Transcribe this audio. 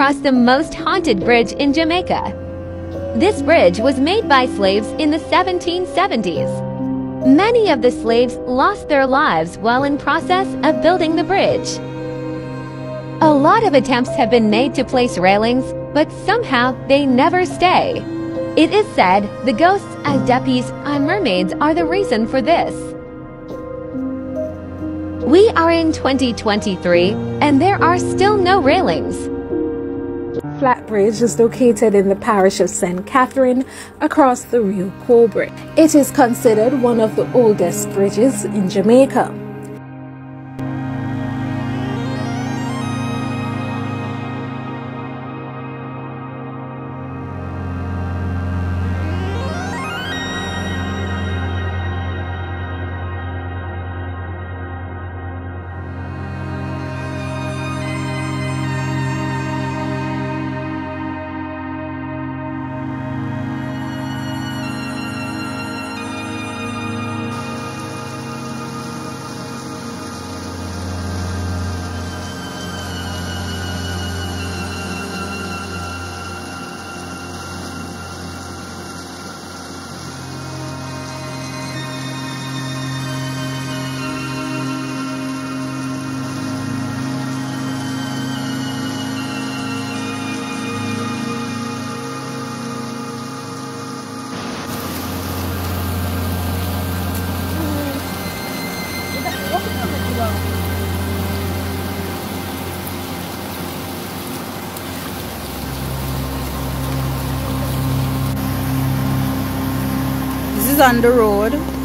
across the most haunted bridge in Jamaica. This bridge was made by slaves in the 1770s. Many of the slaves lost their lives while in process of building the bridge. A lot of attempts have been made to place railings, but somehow they never stay. It is said the ghosts of duppies and mermaids are the reason for this. We are in 2023 and there are still no railings. Flat Bridge is located in the parish of St. Catherine across the Rio Cobre. It is considered one of the oldest bridges in Jamaica. On the road